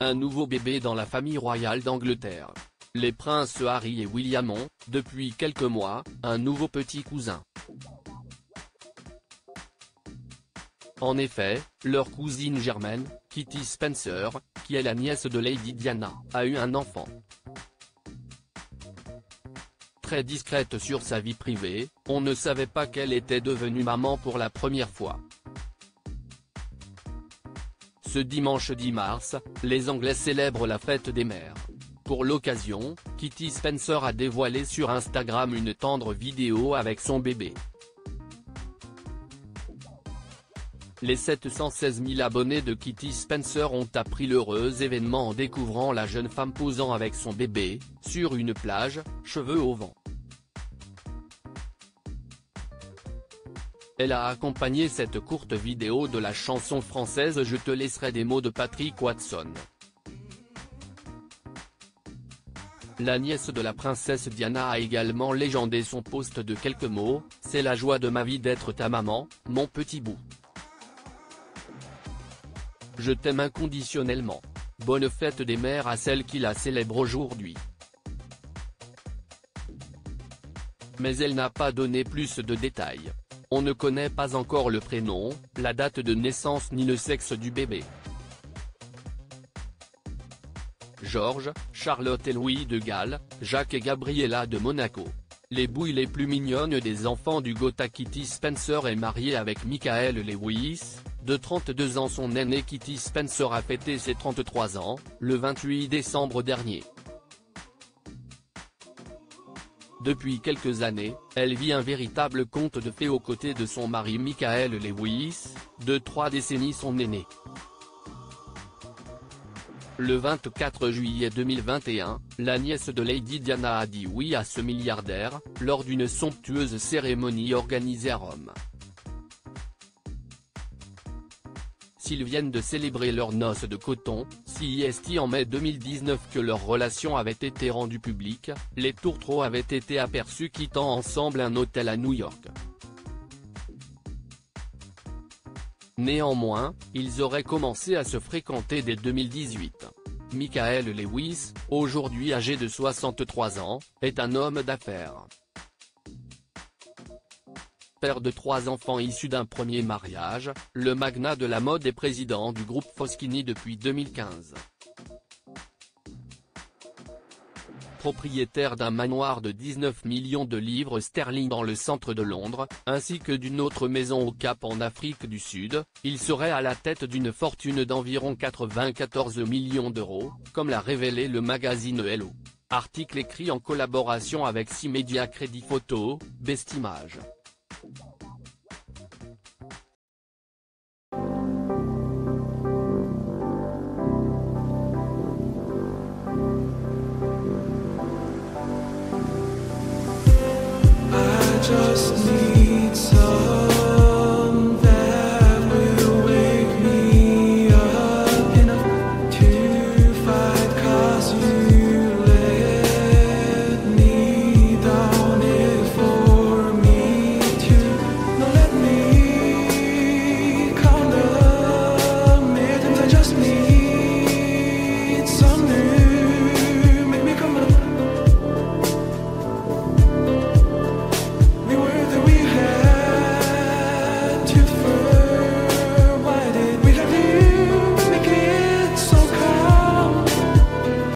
Un nouveau bébé dans la famille royale d'Angleterre. Les princes Harry et William ont, depuis quelques mois, un nouveau petit cousin. En effet, leur cousine germaine, Kitty Spencer, qui est la nièce de Lady Diana, a eu un enfant. Très discrète sur sa vie privée, on ne savait pas qu'elle était devenue maman pour la première fois. Ce dimanche 10 mars, les Anglais célèbrent la fête des mères. Pour l'occasion, Kitty Spencer a dévoilé sur Instagram une tendre vidéo avec son bébé. Les 716 000 abonnés de Kitty Spencer ont appris l'heureux événement en découvrant la jeune femme posant avec son bébé, sur une plage, cheveux au vent. Elle a accompagné cette courte vidéo de la chanson française Je te laisserai des mots de Patrick Watson. La nièce de la princesse Diana a également légendé son poste de quelques mots, c'est la joie de ma vie d'être ta maman, mon petit bout. Je t'aime inconditionnellement. Bonne fête des mères à celle qui la célèbre aujourd'hui. Mais elle n'a pas donné plus de détails. On ne connaît pas encore le prénom, la date de naissance ni le sexe du bébé. Georges, Charlotte et Louis de Galles, Jacques et Gabriella de Monaco. Les bouilles les plus mignonnes des enfants du Gotha Kitty Spencer est mariée avec Michael Lewis, de 32 ans son aîné Kitty Spencer a fêté ses 33 ans, le 28 décembre dernier. Depuis quelques années, elle vit un véritable conte de fées aux côtés de son mari Michael Lewis, de trois décennies son aîné. Le 24 juillet 2021, la nièce de Lady Diana a dit oui à ce milliardaire, lors d'une somptueuse cérémonie organisée à Rome. S'ils viennent de célébrer leurs noces de coton, si est en mai 2019 que leur relation avait été rendue publique, les tourtereaux avaient été aperçus quittant ensemble un hôtel à New York. Néanmoins, ils auraient commencé à se fréquenter dès 2018. Michael Lewis, aujourd'hui âgé de 63 ans, est un homme d'affaires. Père de trois enfants issus d'un premier mariage, le magnat de la mode est président du groupe Foschini depuis 2015. Propriétaire d'un manoir de 19 millions de livres sterling dans le centre de Londres, ainsi que d'une autre maison au Cap en Afrique du Sud, il serait à la tête d'une fortune d'environ 94 millions d'euros, comme l'a révélé le magazine Hello. Article écrit en collaboration avec 6 médias Crédit Photo, Bestimage.